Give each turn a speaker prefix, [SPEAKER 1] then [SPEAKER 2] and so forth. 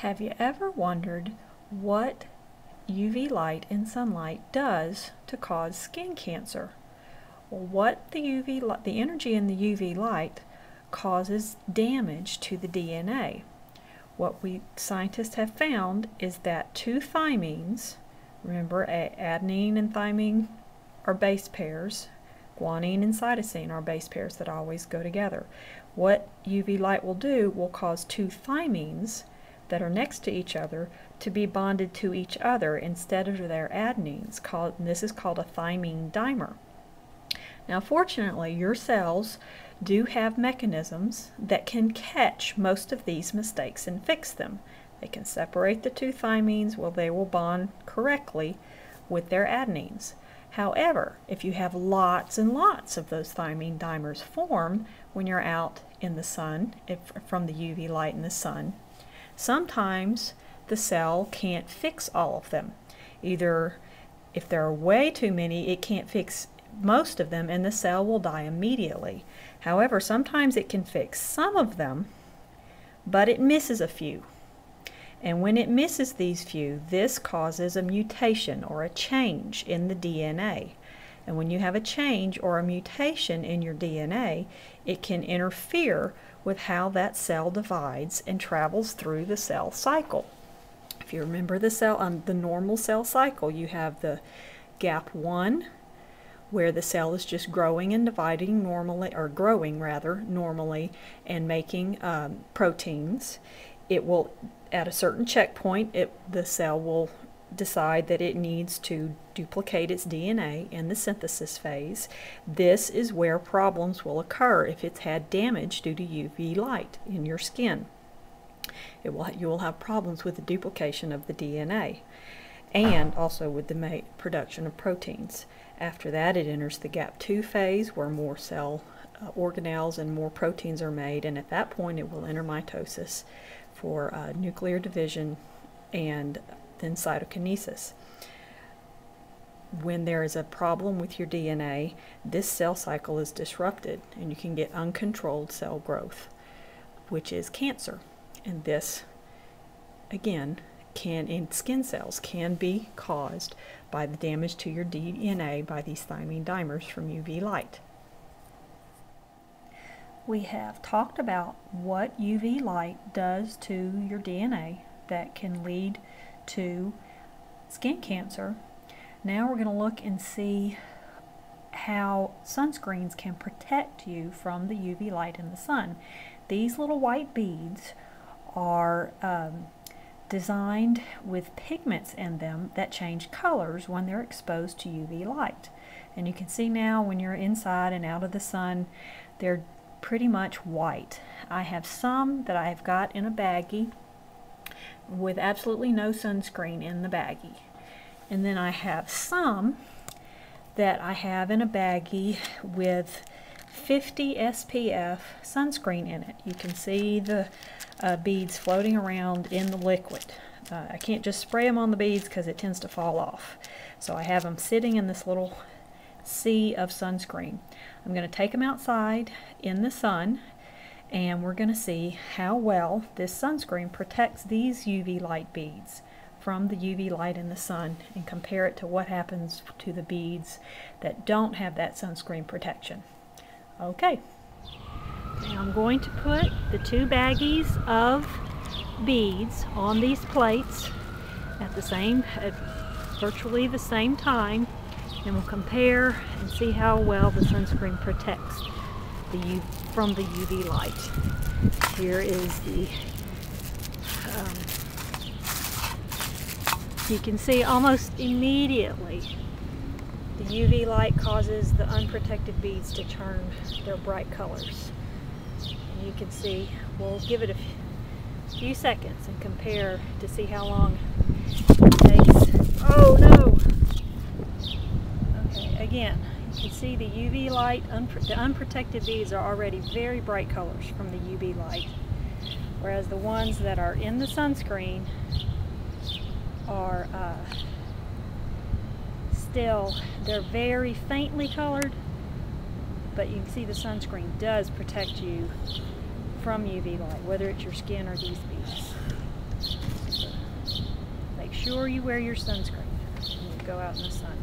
[SPEAKER 1] Have you ever wondered what UV light and sunlight does to cause skin cancer? What the UV the energy in the UV light causes damage to the DNA. What we scientists have found is that two thymines, remember adenine and thymine are base pairs, guanine and cytosine are base pairs that always go together. What UV light will do will cause two thymines that are next to each other to be bonded to each other instead of their adenines. Called, this is called a thymine dimer. Now fortunately your cells do have mechanisms that can catch most of these mistakes and fix them. They can separate the two thymines well they will bond correctly with their adenines. However, if you have lots and lots of those thymine dimers form when you're out in the sun, if, from the UV light in the sun, Sometimes the cell can't fix all of them. Either if there are way too many, it can't fix most of them and the cell will die immediately. However, sometimes it can fix some of them, but it misses a few. And when it misses these few, this causes a mutation or a change in the DNA. And when you have a change or a mutation in your DNA, it can interfere with how that cell divides and travels through the cell cycle. If you remember the cell, um, the normal cell cycle, you have the gap one, where the cell is just growing and dividing normally, or growing rather, normally, and making um, proteins. It will, at a certain checkpoint, it, the cell will decide that it needs to duplicate its DNA in the synthesis phase, this is where problems will occur if it's had damage due to UV light in your skin. It will, you will have problems with the duplication of the DNA and also with the production of proteins. After that, it enters the GAP2 phase where more cell uh, organelles and more proteins are made, and at that point, it will enter mitosis for uh, nuclear division and then cytokinesis. When there is a problem with your DNA, this cell cycle is disrupted and you can get uncontrolled cell growth, which is cancer. And this, again, can in skin cells can be caused by the damage to your DNA by these thymine dimers from UV light. We have talked about what UV light does to your DNA that can lead to skin cancer, now we're going to look and see how sunscreens can protect you from the UV light in the sun. These little white beads are um, designed with pigments in them that change colors when they're exposed to UV light. And you can see now when you're inside and out of the sun, they're pretty much white. I have some that I've got in a baggie with absolutely no sunscreen in the baggie. And then I have some that I have in a baggie with 50 SPF sunscreen in it. You can see the uh, beads floating around in the liquid. Uh, I can't just spray them on the beads because it tends to fall off. So I have them sitting in this little sea of sunscreen. I'm going to take them outside in the sun and we're going to see how well this sunscreen protects these UV light beads from the UV light in the sun and compare it to what happens to the beads that don't have that sunscreen protection. Okay, now I'm going to put the two baggies of beads on these plates at the same, at virtually the same time and we'll compare and see how well the sunscreen protects the U from the UV light. Here is the, um, you can see almost immediately the UV light causes the unprotected beads to turn their bright colors. And you can see, we'll give it a few seconds and compare to see how long it takes. Oh no! Okay, again, you can see the UV light, unpro the unprotected beads are already very bright colors from the UV light, whereas the ones that are in the sunscreen are uh, still, they're very faintly colored, but you can see the sunscreen does protect you from UV light, whether it's your skin or these beads. Make sure you wear your sunscreen when you go out in the sun.